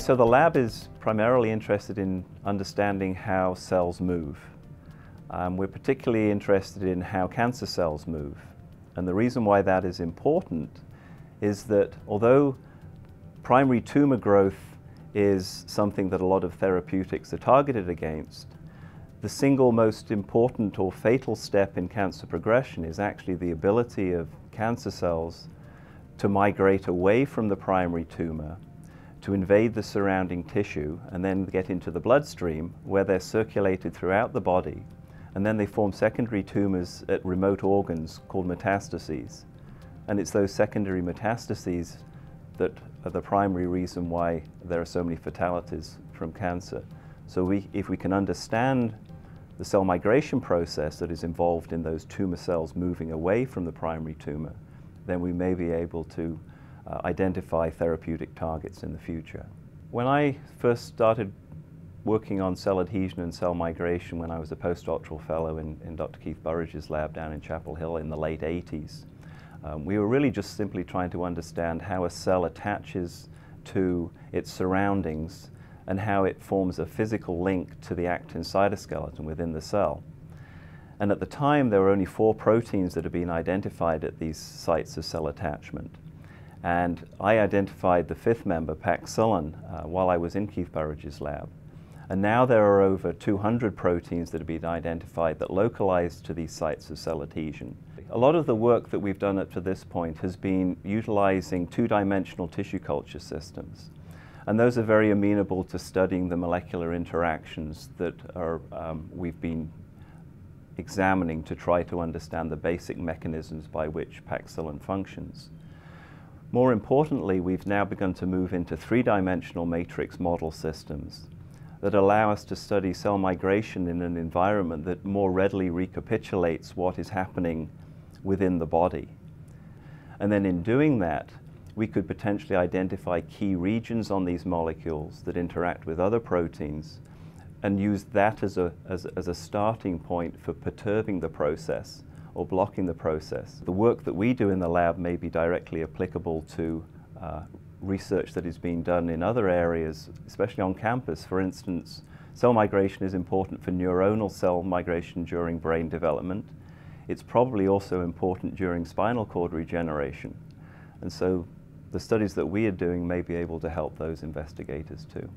So the lab is primarily interested in understanding how cells move. Um, we're particularly interested in how cancer cells move. And the reason why that is important is that although primary tumor growth is something that a lot of therapeutics are targeted against, the single most important or fatal step in cancer progression is actually the ability of cancer cells to migrate away from the primary tumor, to invade the surrounding tissue, and then get into the bloodstream where they're circulated throughout the body. And then they form secondary tumors at remote organs called metastases. And it's those secondary metastases that are the primary reason why there are so many fatalities from cancer. So we, if we can understand the cell migration process that is involved in those tumor cells moving away from the primary tumor, then we may be able to uh, identify therapeutic targets in the future. When I first started working on cell adhesion and cell migration when I was a postdoctoral fellow in, in Dr. Keith Burridge's lab down in Chapel Hill in the late 80s, um, we were really just simply trying to understand how a cell attaches to its surroundings and how it forms a physical link to the actin cytoskeleton within the cell. And at the time, there were only four proteins that had been identified at these sites of cell attachment. And I identified the fifth member, paxillin, uh, while I was in Keith Burridge's lab. And now there are over 200 proteins that have been identified that localize to these sites of cell adhesion. A lot of the work that we've done up to this point has been utilizing two-dimensional tissue culture systems. And those are very amenable to studying the molecular interactions that are, um, we've been examining to try to understand the basic mechanisms by which paxillin functions. More importantly, we've now begun to move into three-dimensional matrix model systems that allow us to study cell migration in an environment that more readily recapitulates what is happening within the body. And then in doing that, we could potentially identify key regions on these molecules that interact with other proteins and use that as a, as, as a starting point for perturbing the process or blocking the process. The work that we do in the lab may be directly applicable to uh, research that is being done in other areas, especially on campus. For instance, cell migration is important for neuronal cell migration during brain development. It's probably also important during spinal cord regeneration. And so the studies that we are doing may be able to help those investigators too.